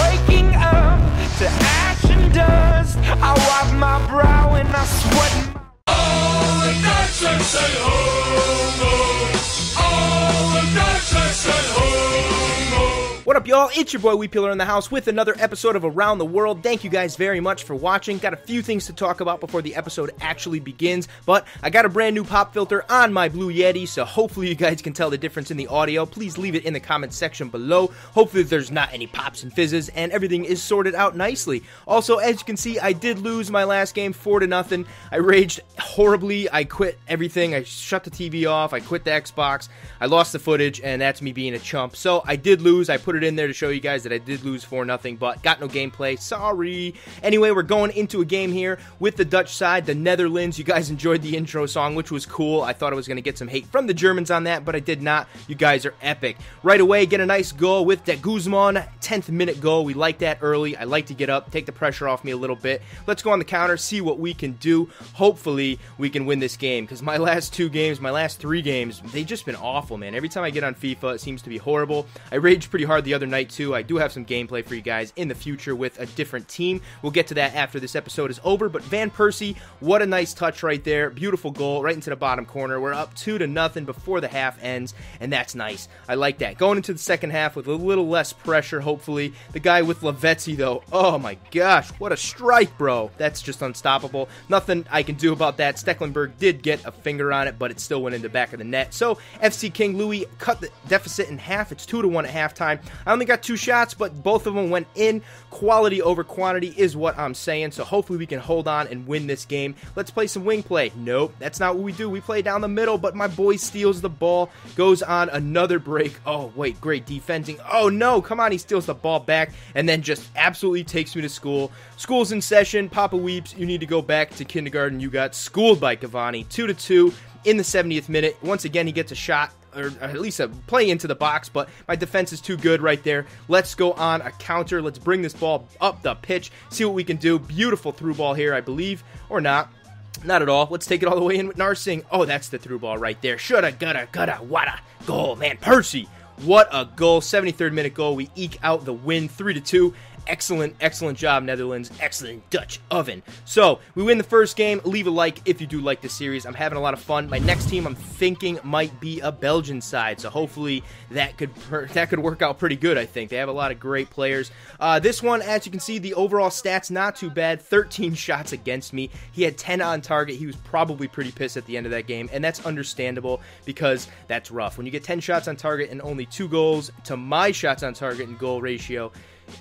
waking up to ash and dust. I wipe my brow and I sweat. All the up, y'all? It's your boy Wepeeler in the house with another episode of Around the World. Thank you guys very much for watching. Got a few things to talk about before the episode actually begins, but I got a brand new pop filter on my Blue Yeti, so hopefully you guys can tell the difference in the audio. Please leave it in the comment section below. Hopefully there's not any pops and fizzes and everything is sorted out nicely. Also, as you can see, I did lose my last game 4 to nothing. I raged horribly. I quit everything. I shut the TV off. I quit the Xbox. I lost the footage, and that's me being a chump. So I did lose. I put it in there to show you guys that I did lose 4 nothing, but got no gameplay. Sorry. Anyway, we're going into a game here with the Dutch side, the Netherlands. You guys enjoyed the intro song, which was cool. I thought I was going to get some hate from the Germans on that, but I did not. You guys are epic. Right away, get a nice goal with De Guzman. 10th minute goal. We like that early. I like to get up, take the pressure off me a little bit. Let's go on the counter, see what we can do. Hopefully, we can win this game because my last two games, my last three games, they've just been awful, man. Every time I get on FIFA, it seems to be horrible. I raged pretty hard the other night, too. I do have some gameplay for you guys in the future with a different team. We'll get to that after this episode is over. But Van Persie, what a nice touch right there. Beautiful goal right into the bottom corner. We're up two to nothing before the half ends, and that's nice. I like that. Going into the second half with a little less pressure, hopefully. The guy with Lavezzi, though, oh my gosh, what a strike, bro. That's just unstoppable. Nothing I can do about that. Stekelenburg did get a finger on it, but it still went in the back of the net. So FC King Louis cut the deficit in half. It's two to one at halftime. I only got two shots, but both of them went in. Quality over quantity is what I'm saying. So hopefully we can hold on and win this game. Let's play some wing play. Nope, that's not what we do. We play down the middle, but my boy steals the ball, goes on another break. Oh, wait, great defending. Oh no, come on, he steals the ball back and then just absolutely takes me to school. School's in session. Papa weeps. You need to go back to kindergarten. You got schooled by Cavani. 2 to 2 in the 70th minute. Once again, he gets a shot or at least a play into the box, but my defense is too good right there. Let's go on a counter. Let's bring this ball up the pitch, see what we can do. Beautiful through ball here, I believe, or not. Not at all. Let's take it all the way in with Narsingh. Oh, that's the through ball right there. Shoulda, gutta, gutta, wada. Goal, man. Persie. What a goal. 73rd minute goal. We eke out the win 3 to 2. Excellent, excellent job, Netherlands. Excellent Dutch oven. So, we win the first game. Leave a like if you do like this series. I'm having a lot of fun. My next team, I'm thinking, might be a Belgian side. So, hopefully, that could that could work out pretty good, I think. They have a lot of great players. Uh, this one, as you can see, the overall stats not too bad. 13 shots against me. He had 10 on target. He was probably pretty pissed at the end of that game, and that's understandable because that's rough. When you get 10 shots on target and only two goals to my shots on target and goal ratio,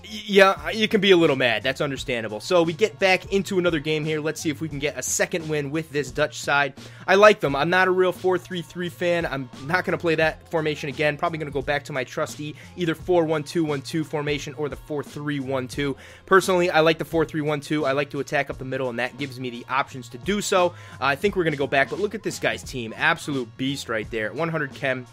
yeah, you can be a little mad. That's understandable. So we get back into another game here. Let's see if we can get a second win with this Dutch side. I like them. I'm not a real 4-3-3 fan. I'm not going to play that formation again. Probably going to go back to my trusty either 4-1-2-1-2 formation or the 4-3-1-2. Personally, I like the 4-3-1-2. I like to attack up the middle, and that gives me the options to do so. Uh, I think we're going to go back, but look at this guy's team. Absolute beast right there. 100 chem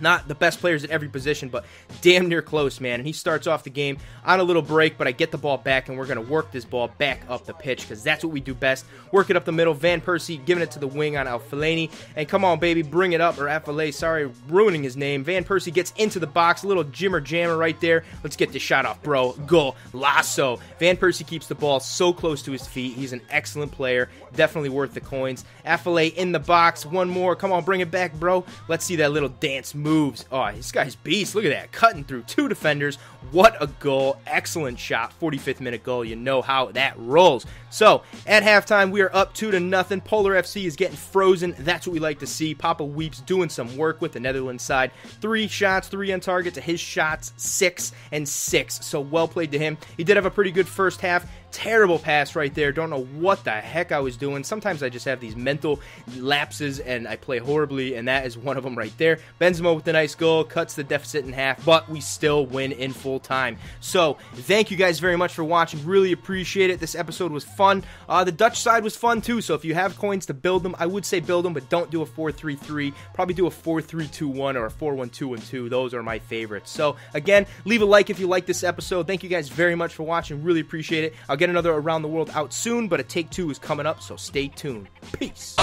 not the best players at every position, but damn near close, man. And he starts off the game on a little break, but I get the ball back, and we're going to work this ball back up the pitch because that's what we do best. Work it up the middle. Van Persie giving it to the wing on Alfalani. And come on, baby, bring it up. Or Afellay, sorry, ruining his name. Van Persie gets into the box. A little jimmer jammer right there. Let's get this shot off, bro. Goal. Lasso. Van Persie keeps the ball so close to his feet. He's an excellent player. Definitely worth the coins. Afellay in the box. One more. Come on, bring it back, bro. Let's see that little dance moves. Oh, this guy's beast. Look at that. Cutting through two defenders. What a goal. Excellent shot. 45th minute goal. You know how that rolls. So, at halftime, we are up 2 to nothing. Polar FC is getting frozen. That's what we like to see. Papa Weeps doing some work with the Netherlands side. Three shots, three on target to his shots, six and six. So, well played to him. He did have a pretty good first half. Terrible pass right there. Don't know what the heck I was doing. Sometimes I just have these mental lapses and I play horribly, and that is one of them right there. Benzema with a nice goal cuts the deficit in half, but we still win in full time. So, thank you guys very much for watching. Really appreciate it. This episode was fun. Uh, the Dutch side was fun too, so if you have coins to build them, I would say build them, but don't do a 4-3-3. Probably do a 4-3-2-1 or a 4-1-2-1-2. Those are my favorites. So, again, leave a like if you like this episode. Thank you guys very much for watching. Really appreciate it. I'll get another Around the World out soon, but a Take Two is coming up, so stay tuned. Peace.